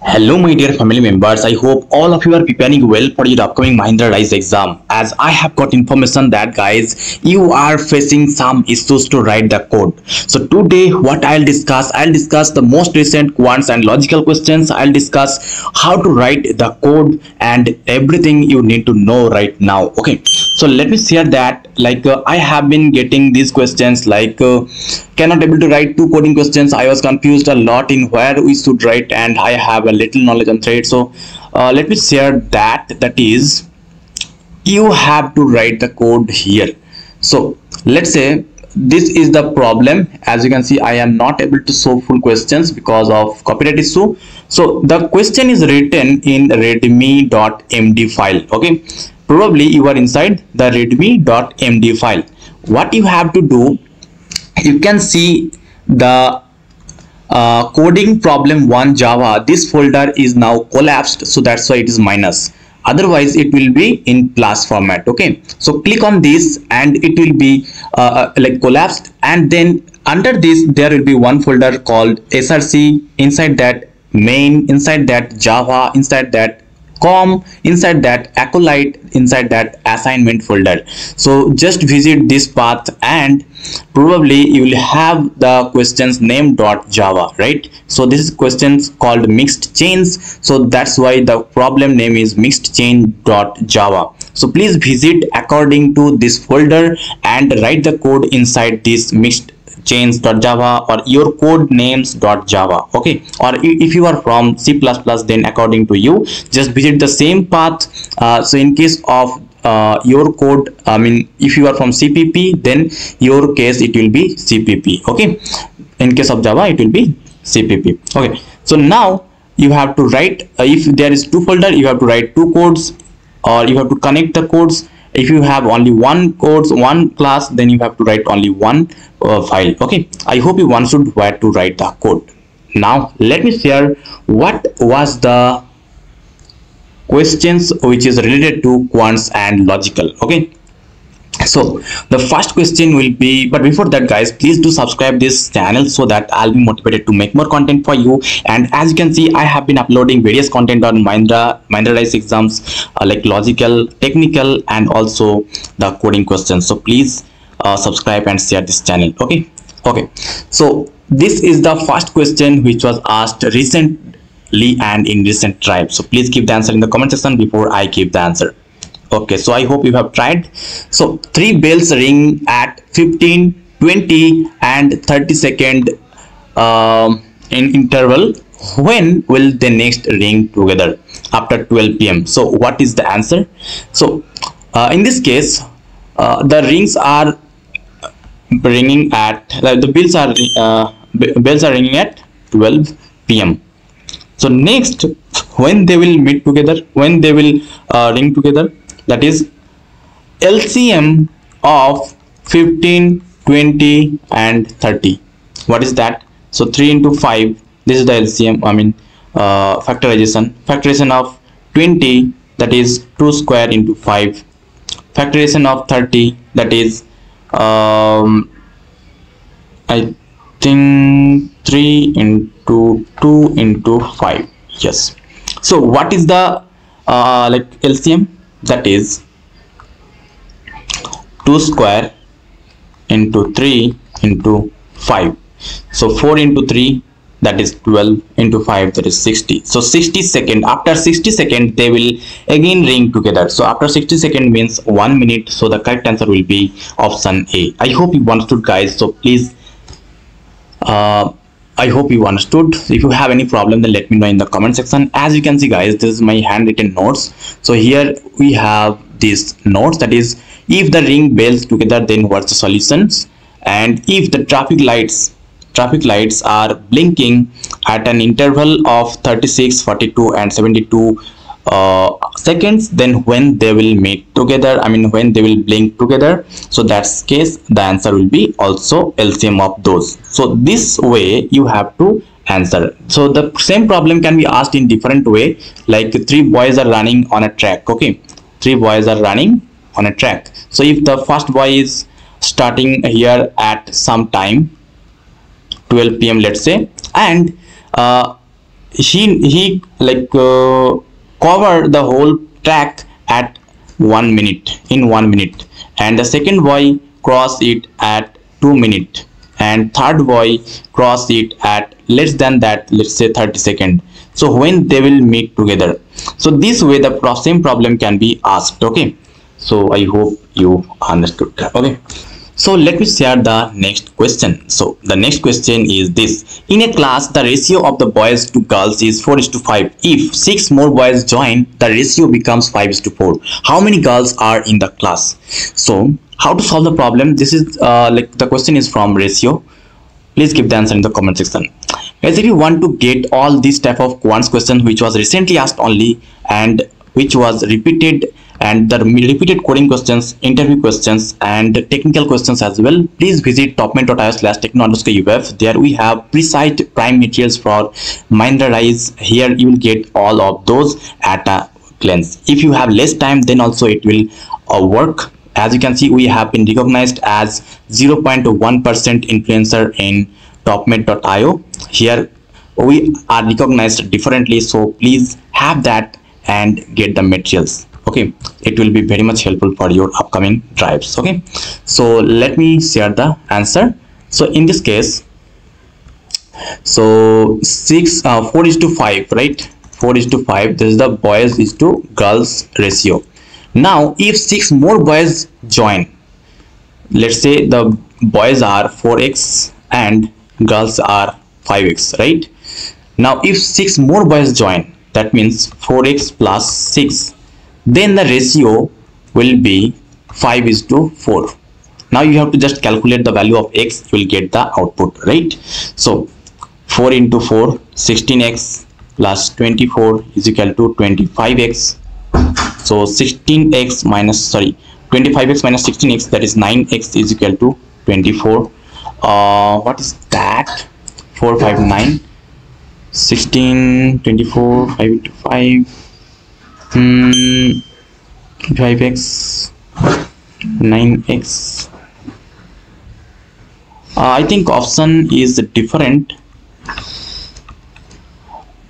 Hello my dear family members, I hope all of you are preparing well for your upcoming Mahindra Rise exam as I have got information that guys you are facing some issues to write the code. So today what I'll discuss, I'll discuss the most recent quants and logical questions, I'll discuss how to write the code and everything you need to know right now. Okay, so let me share that like uh, I have been getting these questions like uh, cannot able to write two coding questions. I was confused a lot in where we should write and I have a little knowledge on thread. So uh, let me share that. That is you have to write the code here. So let's say this is the problem. As you can see I am not able to show full questions because of copyright issue. So the question is written in readme.md file okay? Probably you are inside the readme.md file. What you have to do you can see the uh, coding problem one java. This folder is now collapsed so that's why it is minus. Otherwise it will be in plus format okay? So click on this and it will be uh, uh like collapsed. And then under this there will be one folder called src inside that main inside that java inside that com inside that acolyte inside that assignment folder. So just visit this path and probably you will have the questions name dot java right? So this is questions called mixed chains. So that's why the problem name is mixed chain dot java. So please visit according to this folder and write the code inside this mixed chains.java or your code names.java okay? Or if you are from c++ then according to you just visit the same path uh, so in case of uh, your code i mean if you are from cpp then your case it will be cpp okay? In case of java it will be cpp okay? So now you have to write uh, if there is two folder you have to write two codes or you have to connect the codes if you have only one codes one class then you have to write only one uh, file. Okay. I hope you understood where to write the code. Now let me share what was the questions which is related to quants and logical. Okay so the first question will be but before that guys please do subscribe this channel so that i'll be motivated to make more content for you. And as you can see i have been uploading various content on Mahindra Mahindra Rise exams uh, like logical technical and also the coding questions. So please uh, subscribe and share this channel okay? Okay. So this is the first question which was asked recently and in recent tribe. So please keep the answer in the comment section before i give the answer okay so i hope you have tried. So three bells ring at 15 20 and 30 second um, in interval. When will the next ring together after 12 pm so what is the answer? So uh, in this case uh, the rings are ringing at uh, the bells are uh, bells are ringing at 12 pm so next when they will meet together when they will uh, ring together that is LCM of 15 20 and 30 what is that? So 3 into 5 this is the LCM I mean uh, factorization. Factorization of 20 that is 2 square into 5 factorization of 30 that is um, I think 3 into 2 into 5 yes. So what is the uh, like LCM that is 2 square into 3 into 5 so 4 into 3 that is 12 into 5 that is 60 so 60 second after 60 second they will again ring together. So after 60 second means one minute. So the correct answer will be option a. I hope you understood guys. So please uh, I hope you understood. If you have any problem, then let me know in the comment section. As you can see, guys, this is my handwritten notes. So here we have these notes. That is, if the ring bells together, then what's the solutions? And if the traffic lights traffic lights are blinking at an interval of 36, 42, and 72 uh, seconds then when they will meet together i mean when they will blink together. So that's case the answer will be also lcm of those. So this way you have to answer. So the same problem can be asked in different way. Like three boys are running on a track okay? Three boys are running on a track. So if the first boy is starting here at some time 12 pm let's say and uh, he he like uh, cover the whole track at one minute in one minute. And the second boy cross it at two minute. And third boy cross it at less than that let's say 30 second. So when they will meet together. So this way the same problem can be asked okay? So i hope you understood. Okay so let me share the next question. So the next question is this. In a class, the ratio of the boys to girls is 4 is to 5. If 6 more boys join, the ratio becomes 5 is to 4. How many girls are in the class? So how to solve the problem? This is uh, like the question is from ratio. Please give the answer in the comment section. As if you want to get all these type of quants question which was recently asked only and which was repeated and the repeated coding questions, interview questions, and technical questions as well, please visit topmate.io slash uf. There we have precise prime materials for Mahindra Rise. Here you will get all of those at a glance. If you have less time, then also it will uh, work. As you can see, we have been recognized as 0.1% influencer in topmate.io. Here we are recognized differently, so please have that and get the materials okay it will be very much helpful for your upcoming drives okay? So let me share the answer. So in this case so 6 uh, 4 is to 5 right? 4 is to 5 this is the boys is to girls ratio. Now if six more boys join let's say the boys are 4x and girls are 5x right? Now if six more boys join that means 4x plus 6 then the ratio will be 5 is to 4 now you have to just calculate the value of x you will get the output right? So 4 into 4 16x plus 24 is equal to 25x so 16x minus sorry 25x minus 16x that is 9x is equal to 24 uh what is that? 459 16 24 5 into 5 hmm 5x 9x uh, I think option is different.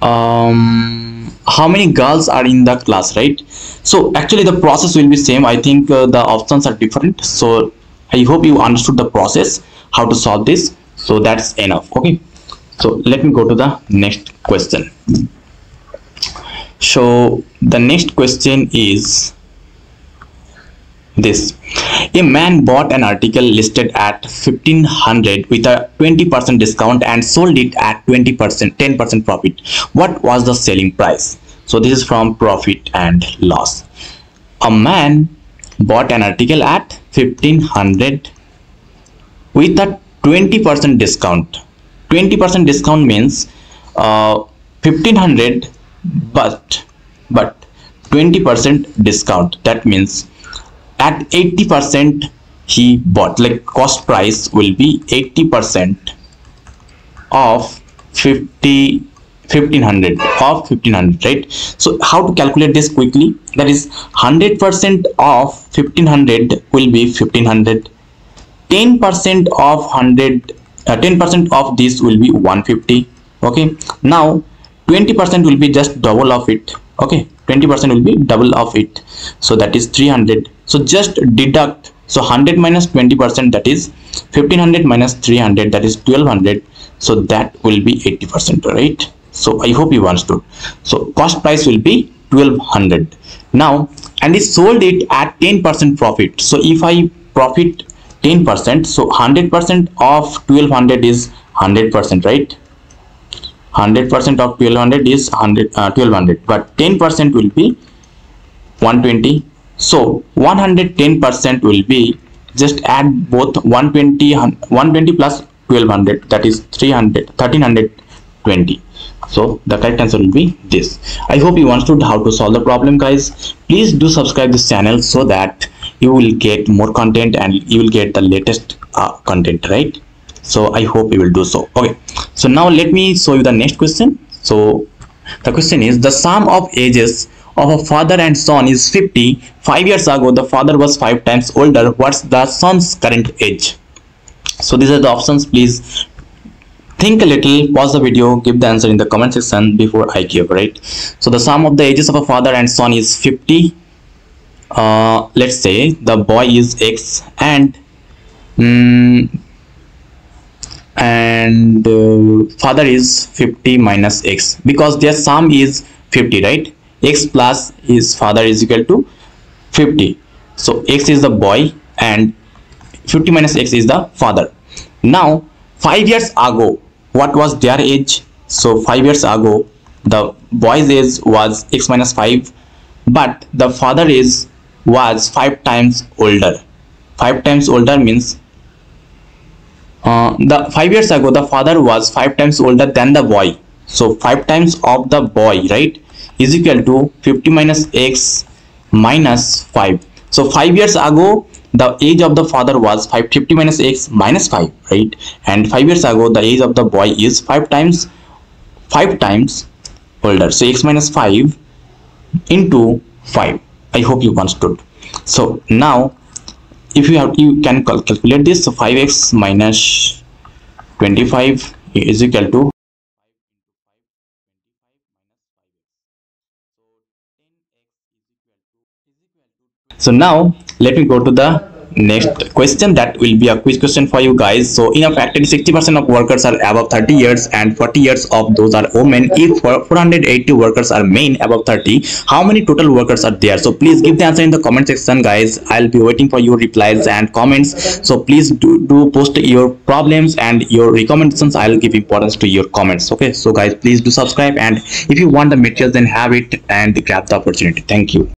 Um, how many girls are in the class right? So actually the process will be same. I think uh, the options are different. So I hope you understood the process how to solve this. So that's enough. Okay. So let me go to the next question. So the next question is this. A man bought an article listed at 1500 with a 20% discount and sold it at 20% 10% profit. What was the selling price? So this is from profit and loss. A man bought an article at 1500 with a 20% discount. 20% discount means uh, 1500 but but 20% discount. That means at 80% he bought like cost price will be 80% of 50 1500 of 1500 right? So how to calculate this quickly? That is 100% of 1500 will be 1500 10% of 100 10% uh, of this will be 150 okay? Now 20% will be just double of it okay 20% will be double of it. So that is 300 so just deduct. So 100 minus 20% that is 1500 minus 300 that is 1200 so that will be 80% right? So i hope you understood. So cost price will be 1200 now and he sold it at 10% profit. So if i profit 10% so 100% of 1200 is 100% right 100% of 1200 is 100 uh, 1200 but 10% will be 120 so 110% will be just add both 120 120 plus 1200 that is 300 1320 so the correct answer will be this. I hope you understood how to solve the problem guys. Please do subscribe this channel so that you will get more content and you will get the latest uh, content right so i hope you will do so. Okay. So now let me show you the next question. So the question is the sum of ages of a father and son is 50 five years ago the father was five times older. What's the son's current age? So these are the options. Please think a little. Pause the video. Give the answer in the comment section before i give right? So the sum of the ages of a father and son is 50 uh, let's say the boy is x and um, and uh, father is 50 minus x because their sum is 50 right? X plus his father is equal to 50 so x is the boy and 50 minus x is the father. Now five years ago what was their age? So five years ago the boy's age was x minus 5 but the father is was five times older. Five times older means uh, the five years ago the father was five times older than the boy. So five times of the boy right? Is equal to 50 minus x minus 5 so five years ago the age of the father was 550 minus x minus 5 right? And 5 years ago the age of the boy is 5 times 5 times older. So x minus 5 into 5 i hope you understood. So now if you have you can calculate this so 5x minus 25 is equal to so now let me go to the next question that will be a quiz question for you guys. So in a factory 60 percent of workers are above 30 years and 40 years of those are women. If 480 workers are men above 30 how many total workers are there? So please give the answer in the comment section guys. I'll be waiting for your replies and comments. So please do, do post your problems and your recommendations. I'll give importance to your comments okay? So guys please do subscribe. And if you want the materials then have it and grab the opportunity. Thank you